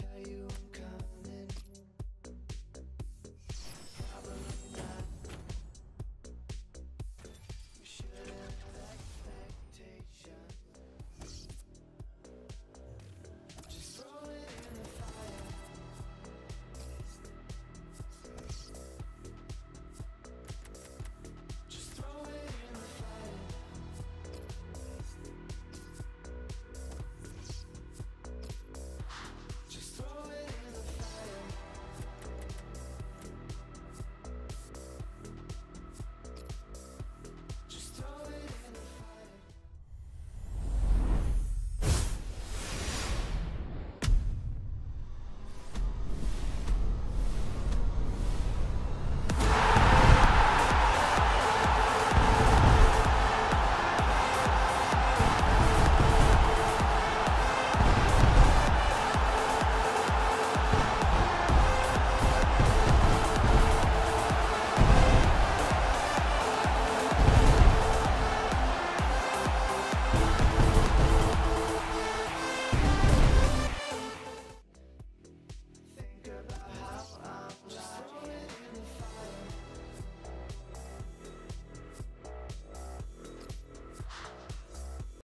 tell you